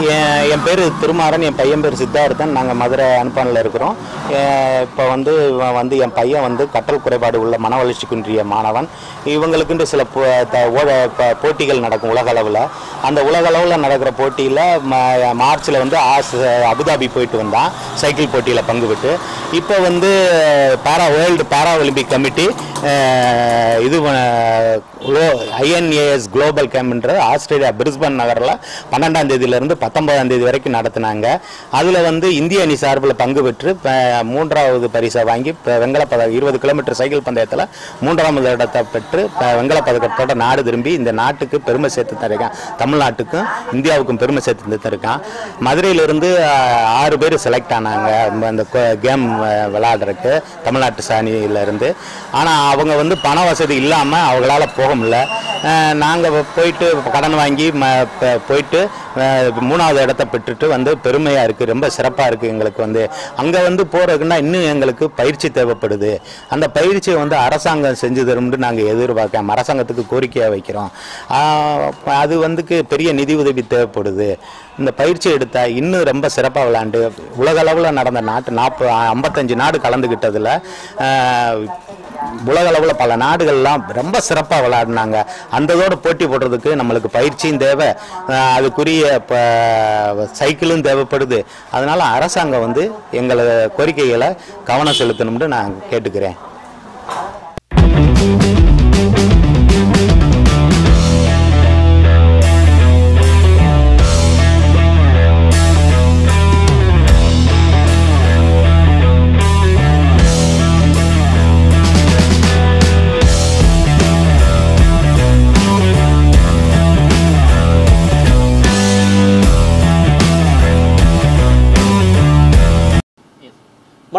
என் என் பேர் திருமாறன் என் பையன் பேர் சித்தார்த்தன். நாங்கள் மதுரை அனுப்பானில் இருக்கிறோம். இப்போ வந்து வந்து என் பையன் வந்து கற்றல் குறைபாடு உள்ள மன வளர்ச்சி குன்றிய மாணவன். இவங்களுக்குன்ற சில த- போட்டிகள் நடக்கும் உலக அளவில். அந்த உலக அளவில் நடக்கிற போட்டியில் மார்ச்சில் வந்து ஆஸ் அபுதாபி போயிட்டு வந்தான். சைக்கிள் போட்டியில் பங்கு பெற்று. இப்போ வந்து para world para Olympic committee இது ஐஎன்ஏஎஸ் குளோபல் கேம்ப்ன்றது ஆஸ்திரேலியா பிரிஸ்பன் நகரில் பன்னெண்டாம் தேதியிலிருந்து பத்தொன்பதாம் தேதி வரைக்கும் நடத்தினாங்க. அதில் வந்து இந்திய அணி சார்பில் பங்கு பெற்று மூன்றாவது பரிசை வாங்கி ப- பதக்கம் இருபது கிலோமீட்டர் சைக்கிள் பந்தயத்தில் மூன்றாவது இடத்தை பெற்று ப- பதக்கத்தோட நாடு திரும்பி இந்த நாட்டுக்கு பெருமை சேர்த்து தருக்கான் தமிழ்நாட்டுக்கும் இந்தியாவுக்கும் பெருமை சேர்த்து தருக்கான் மதுரையிலிருந்து ஆறு பேர் செலக்ட் ஆனாங்க. அந்த கேம் விளையாடுறதுக்கு தமிழ்நாட்டு சாணியிலேருந்து. ஆனால் அவங்க வந்து பண வசதி இல்லாமல் அவங்களால போக முடியல நாங்கள் போயிட்டு கடன் வாங்கி ம போயிட்டு மூணாவது இடத்த பெற்றுட்டு வந்து பெருமையாக இருக்குது ரொம்ப சிறப்பாக இருக்குது எங்களுக்கு வந்து. அங்கே வந்து போகிறதுக்குன்னா இன்னும் எங்களுக்கு பயிற்சி தேவைப்படுது. அந்த பயிற்சியை வந்து அரசாங்கம் செஞ்சு தரும்னு நாங்கள் எதிர்பார்க்கோம் அரசாங்கத்துக்கு கோரிக்கையாக வைக்கிறோம். அது வந்துக்கு பெரிய நிதி உதவி தேவைப்படுது. இந்த பயிற்சி எடுத்தால் இன்னும் ரொம்ப சிறப்பாக விளையாண்டு உலகளவில் நடந்த நாட்டு நாற்பது ஐம்பத்தஞ்சு நாடு கலந்துக்கிட்டதில் உலக அளவில் பல நாடுகள்லாம் ரொம்ப சிறப்பாக விளையாடினாங்க. அந்ததோடு போட்டி போடுறதுக்கு நம்மளுக்கு பயிற்சியும் தேவை. அதுக்குரிய இப்போ சைக்கிளும் தேவைப்படுது. அதனால் அரசாங்கம் வந்து எங்களை கோரிக்கைகளை கவனம் செலுத்தணும்னு நான் கேட்டுக்கிறேன்.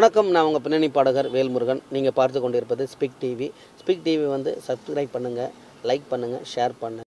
வணக்கம் நான் உங்கள் பின்னணி பாடகர் வேல்முருகன். நீங்கள் பார்த்து கொண்டிருப்பது ஸ்பிக் டிவி ஸ்பிக் டிவி வந்து சப்ஸ்கிரைப் பண்ணுங்கள் லைக் பண்ணுங்கள் ஷேர் பண்ணுங்கள்